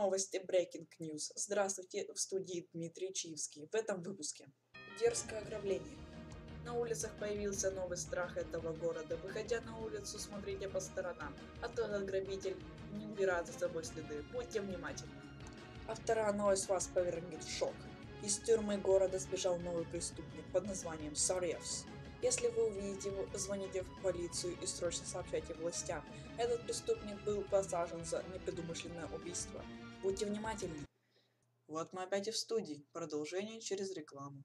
Новости Breaking News. Здравствуйте, в студии Дмитрий Чиевский. В этом выпуске. Дерзкое ограбление. На улицах появился новый страх этого города. Выходя на улицу, смотрите по сторонам. А то этот грабитель не убирает за собой следы. Будьте внимательны. А вторая новость вас повернет в шок. Из тюрьмы города сбежал новый преступник под названием Саревс. Если вы увидите его, звоните в полицию и срочно сообщайте властям. Этот преступник был посажен за непредумышленное убийство. Будьте внимательны. Вот мы опять и в студии. Продолжение через рекламу.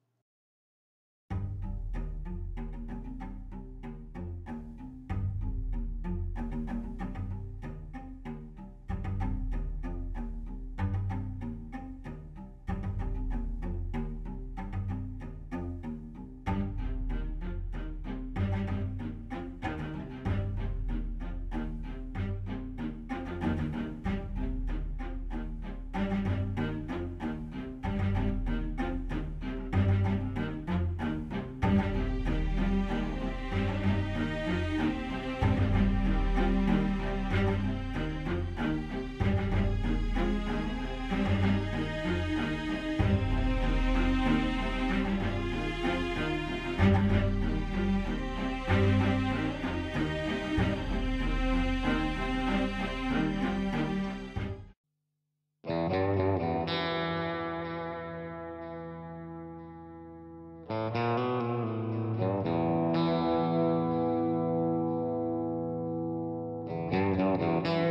Mm-hmm.